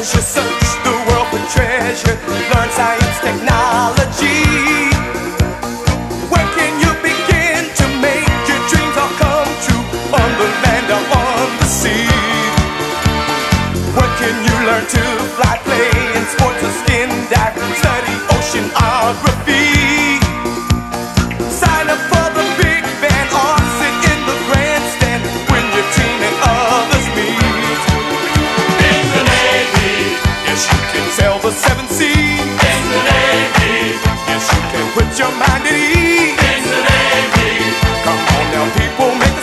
you search the world for treasure, learn science, technology. Where can you begin to make your dreams all come true on the land or on the sea? Where can you learn to fly, play in sports or skin dive, study oceanography? Put your mind at ease. Come on now, people, make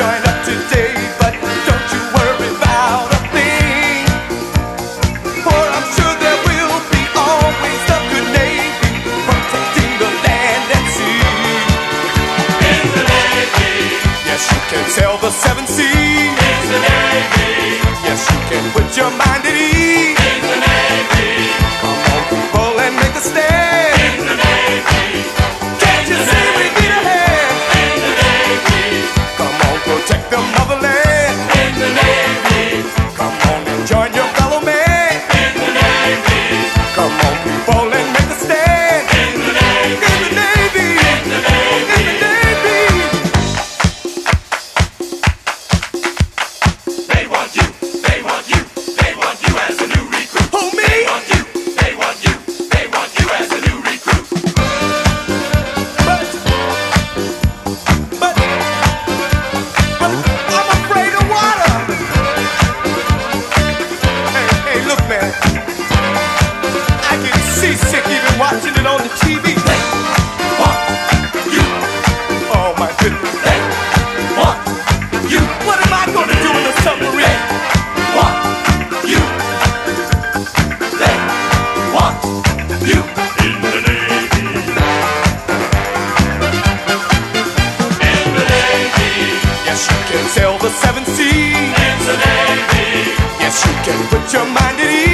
join up today, but don't you worry about a thing. For I'm sure there will be always a good navy protecting the land and sea. In the navy, yes, you can sail the seven seas. the seven seas. It's Yes, you can put your mind at ease.